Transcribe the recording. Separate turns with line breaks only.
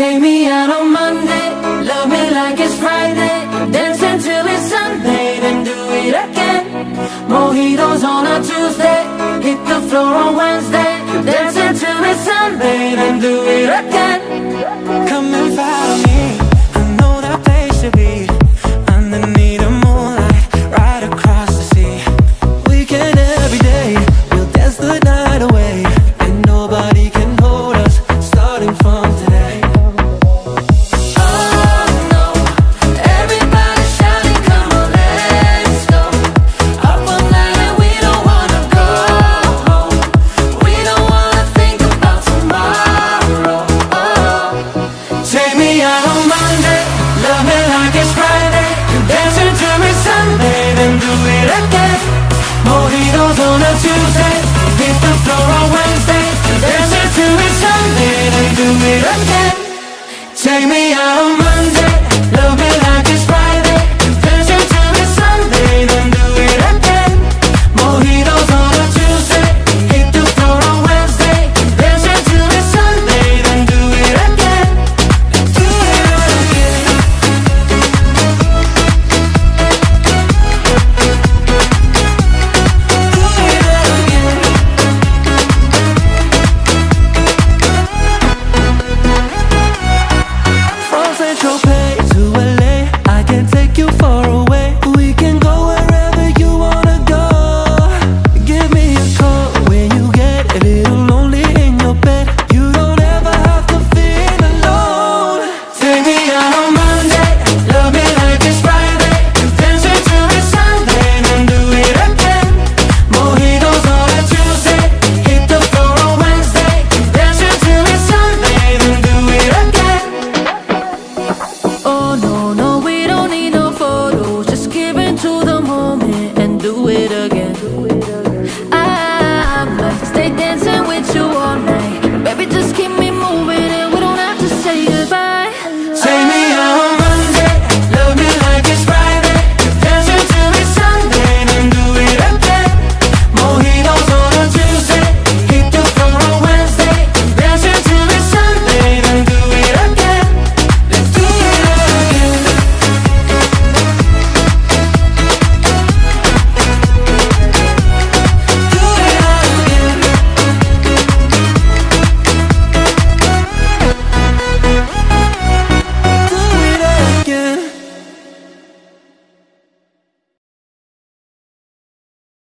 Take me out on Monday, love me like it's Friday. Dance until it's Sunday, then do it again. Mojitos on a Tuesday, hit the floor on Wednesday. Dance until it's Sunday, then do it again. Take me out Monday, love me like it's Friday. Take me out.